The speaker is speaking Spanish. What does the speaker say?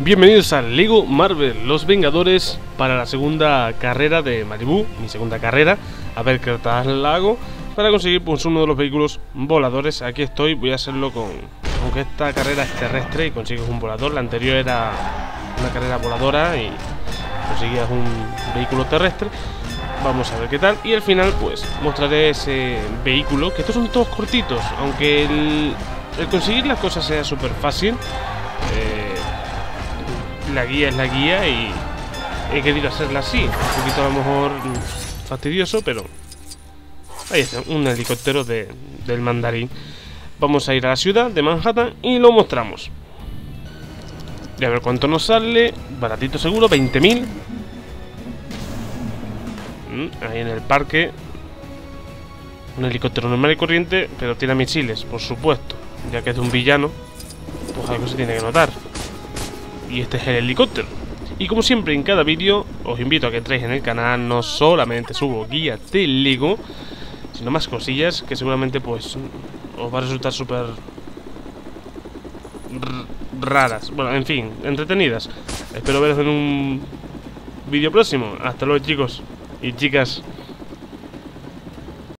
Bienvenidos a Lego Marvel, los Vengadores, para la segunda carrera de Malibu, mi segunda carrera, a ver qué tal la hago, para conseguir pues uno de los vehículos voladores. Aquí estoy, voy a hacerlo con... Aunque esta carrera es terrestre y consigues un volador, la anterior era una carrera voladora y conseguías un vehículo terrestre. Vamos a ver qué tal. Y al final, pues, mostraré ese vehículo, que estos son todos cortitos, aunque el, el conseguir las cosas sea súper fácil. Eh, la guía es la guía y he querido hacerla así. Un poquito a lo mejor fastidioso, pero... Ahí está, un helicóptero de, del mandarín. Vamos a ir a la ciudad de Manhattan y lo mostramos. Y a ver cuánto nos sale. Baratito seguro, 20.000. Mm, ahí en el parque. Un helicóptero normal y corriente, pero tiene misiles, por supuesto. Ya que es de un villano, pues algo se tiene que notar y este es el helicóptero. Y como siempre en cada vídeo os invito a que entréis en el canal, no solamente subo guías de Lego, sino más cosillas que seguramente pues os va a resultar súper raras. Bueno, en fin, entretenidas. Espero veros en un vídeo próximo. Hasta luego chicos y chicas.